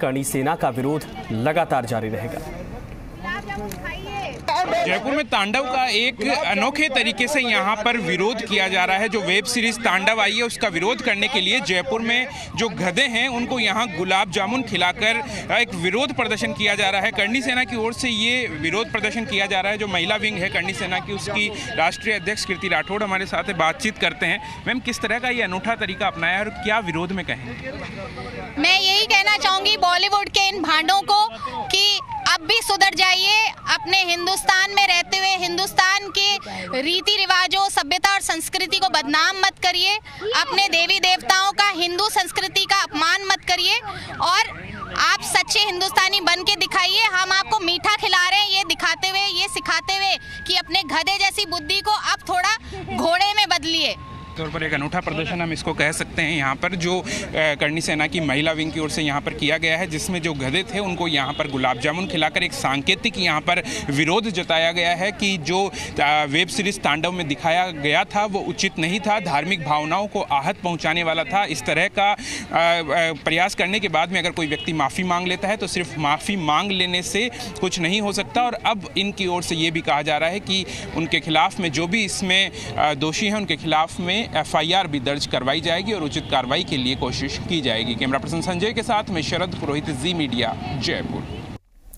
करणी सेना का विरोध लगातार जारी रहेगा। जयपुर में तांडव का एक अनोखे तरीके से यहाँ पर विरोध किया जा रहा है जो वेब सीरीज़ तांडव आई है उसका विरोध करने के लिए जयपुर में जो गधे हैं उनको यहाँ गुलाब जामुन खिलाकर एक विरोध प्रदर्शन किया जा रहा है। करणी सेना की ओर से ये विरोध प्रदर्शन किया जा रहा है जो महिला विंग है करणी सेना की उसकी राष्ट्रीय अध्यक्ष कीर्ति राठौड़ हमारे साथ बातचीत करते हैं। मैम किस तरह का ये अनूठा तरीका अपनाया है और क्या विरोध में कहेंगे? मैं कहना चाहूँगी बॉलीवुड के इन भांडों को कि अब भी सुधर जाइए, अपने हिंदुस्तान में रहते हुए हिंदुस्तान के रीति रिवाजों, सभ्यता और संस्कृति को बदनाम मत करिए, अपने देवी देवताओं का हिंदू संस्कृति का अपमान मत करिए और आप सच्चे हिंदुस्तानी बन के दिखाइए, हम आपको मीठा खिला रहे हैं, ये दिखाते हुए, ये सिखाते हुए कि अपने गधे जैसी बुद्धि को अब थोड़ा घोड़े में बदलिए। तौर पर एक अनूठा प्रदर्शन हम इसको कह सकते हैं। यहाँ पर जो करणी सेना की महिला विंग की ओर से यहाँ पर किया गया है, जिसमें जो गधे थे, उनको यहाँ पर गुलाब जामुन खिलाकर एक सांकेतिक यहाँ पर विरोध जताया गया है कि जो वेब सीरीज़ तांडव में दिखाया गया था, वो उचित नहीं था, धार्मिक भावनाओं को आहत पहुँचाने वाला था। इस तरह का प्रयास करने के बाद में अगर कोई व्यक्ति माफ़ी मांग लेता है तो सिर्फ़ माफ़ी मांग लेने से कुछ नहीं हो सकता। और अब इनकी ओर से ये भी कहा जा रहा है कि उनके खिलाफ में जो भी इसमें दोषी हैं, उनके खिलाफ में एफआईआर भी दर्ज करवाई जाएगी और उचित कार्रवाई के लिए कोशिश की जाएगी। कैमरा पर्सन संजय के साथ में शरद, पुरोहित, जी मीडिया, जयपुर।